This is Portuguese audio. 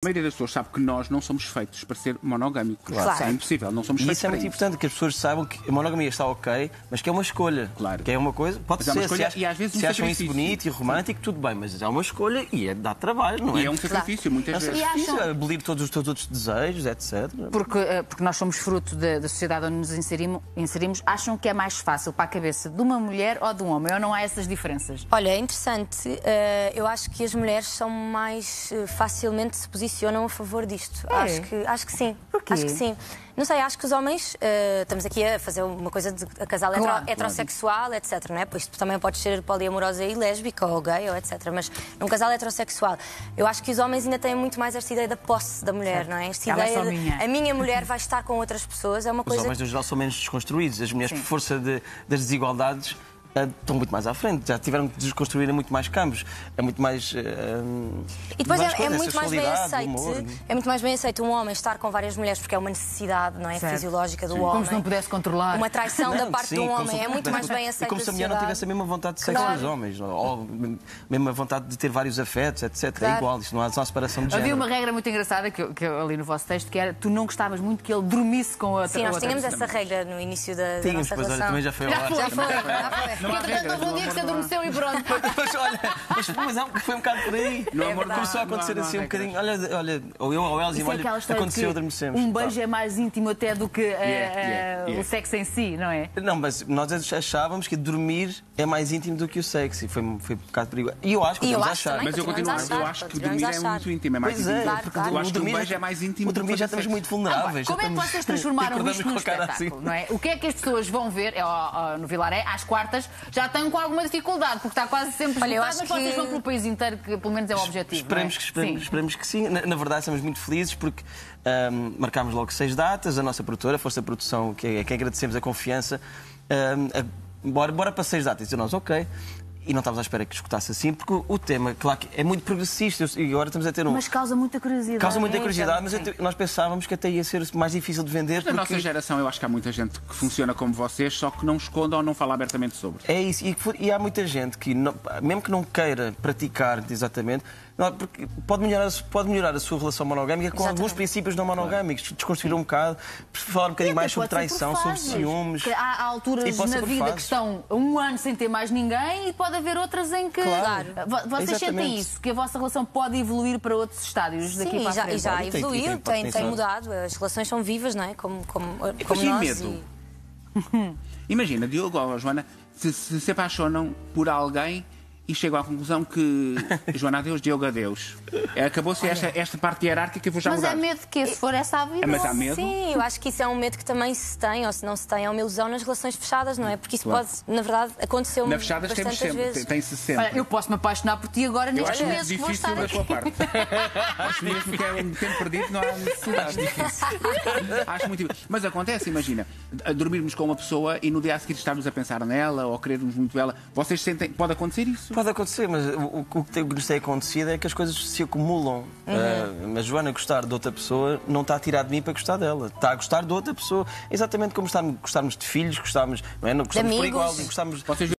A maioria das pessoas sabe que nós não somos feitos para ser monogâmicos. Claro. Isso é impossível, não somos E feitos isso é muito importante, que as pessoas saibam que a monogamia está ok, mas que é uma escolha. Claro. Que é uma coisa. Pode Mas é uma ser, escolha se, ach- e às vezes um se acham isso bonito e romântico, tudo bem, mas é uma escolha e é, dá trabalho, não é? E é um sacrifício, É um muitas vezes. sacrifício, acham- é abolir todos os teus outros desejos, etc. Porque, eh, porque nós somos fruto da, da sociedade onde nos inserimos, inserimos, acham que é mais fácil para a cabeça de uma mulher ou de um homem? Ou não há essas diferenças? Olha, é interessante. eh, eu acho que as mulheres são mais eh, facilmente se posicionam a favor disto. É? Acho, que, acho que sim. Porquê? Acho que sim. Não sei, acho que os homens. eh, estamos aqui a fazer uma coisa de a casal hetero- Claro. heterossexual, etc. Não é? Pois tu também podes ser poliamorosa e lésbica ou gay ou etc. Mas num casal heterossexual, eu acho que os homens ainda têm muito mais esta ideia da posse da mulher, não é? Esta Ela é ideia só de minha. a minha mulher vai estar com outras pessoas é uma Os coisa. homens, no geral, são menos desconstruídos. As mulheres, Sim. por força de- das desigualdades, estão muito mais à frente. Já tiveram que desconstruir em muito mais campos. É muito mais. eh, E depois mais é, é coisas, muito mais bem aceito. É muito mais bem aceito um homem estar com várias mulheres porque é uma necessidade, não é? Certo. Fisiológica do Sim. homem. Como se não pudesse controlar. Uma traição da Não, parte sim, do homem. se- É muito mais bem aceito. E como se a mulher não tivesse a mesma vontade de sexo Claro. dos homens, ou mesmo a vontade de ter vários afetos, etc. É Claro. igual, isso não há só separação de Havia género. uma regra muito engraçada que eu, que eu li no vosso texto, que era tu não gostavas muito que ele dormisse com outra Sim, nós outra tínhamos pessoa. essa regra no início da, da Tínhamos, nossa pois olha, também já foi. Já foi, já foi. Não há Que entretanto regras, houve um dia que se amor adormeceu e pronto. Mas olha, mas, mas foi um bocado por aí. Amor não há- Começou a não há- acontecer não há assim um regras. bocadinho. Olha, olha, ou eu ou Elsie, Isso é olha, aquela história de aconteceu, adormecemos. um beijo é mais íntimo até do que eh, Yeah, yeah, eh, yeah. o sexo em si, não é? Não, mas nós achávamos que dormir é mais íntimo do que o sexo e foi, foi um bocado perigoso. E eu acho que E eu podemos acho achar. também. Mas eu continuo, Continuamos a eu achar, acho que continuamos dormir a é achar. muito íntimo, é mais Pois íntimo. é, Claro, porque claro. Eu acho que o dormir beijo é mais íntimo O dormir do que já fazer estamos muito vulneráveis. Como é que já vocês estamos- transformaram acordamos isto com num a cara espetáculo, assim. não é? O que é que as pessoas vão ver é, ó, ó, no Vilaré, às quartas, já estão com alguma dificuldade, porque está quase sempre Olha, esgotado, mas vocês que- vão pelo país inteiro, que pelo menos é o objetivo. Esperemos, não que, é? esperemos, Sim. esperemos que sim. Na, na verdade, estamos muito felizes porque ahm, marcámos logo seis datas. A nossa produtora, a Força Produção, que é a quem agradecemos a confiança, ahm, a- bora, bora para seis datas. E nós, ok. E não estávamos à espera que escutasse assim, porque o, tema, claro, que é muito progressista e agora estamos a ter um. Mas causa muita curiosidade. Causa muita É, curiosidade, mas te- nós pensávamos que até ia ser mais difícil de vender. Da nossa Porque... geração, eu acho que há muita gente que funciona como vocês, só que não esconda ou não fala abertamente sobre. É isso, e, e há muita gente que, não- mesmo que não queira praticar exatamente, não, porque pode, melhorar, pode melhorar a sua relação monogâmica com Exatamente. alguns princípios não monogâmicos, desconstruir um bocado, falar um bocadinho mais sobre traição, sobre ciúmes. Que Há, alturas na vida que estão um ano sem ter mais ninguém e pode haver outras em que. Claro. Vo- Vocês sentem Exatamente. isso, que a vossa relação pode evoluir para outros estádios daqui Sim, para e já, frente? e já tem- evoluiu, tem tem, tem, potencial. mudado. As relações são vivas, não é? Como, como, como nós. medo? e- Imagina, Diogo ou Joana se, se se apaixonam por alguém e chegam à conclusão que Joana adeus, Diogo adeus. É, Acabou-se esta, esta parte hierárquica que eu vou já Mas mudar. é medo que se for essa a vida. É, mas há medo? Sim, eu acho que isso é um medo que também se tem, ou se não se tem, é uma ilusão nas relações fechadas, não é? Porque isso Claro. pode, na verdade, aconteceu Na fechadas temos sempre, vezes. tem- tem-se sempre. Olha, eu posso me apaixonar por ti agora nestes muito meses que vou difícil estar da aqui. tua parte. acho mesmo que é um tempo perdido, não há necessidade. acho muito difícil. Mas acontece, imagina, a dormirmos com uma pessoa e no dia a seguir estarmos a pensar nela ou querermos muito ela. Vocês sentem. Pode acontecer isso? Pode acontecer, mas o, o que nos tem acontecido é que as coisas se acumulam. Uhum. Ah, a Joana gostar de outra pessoa não está a tirar de mim para gostar dela. Está a gostar de outra pessoa. Exatamente como gostarmos, gostarmos de filhos, gostarmos, não é? Não gostamos por igual, gostamos Vocês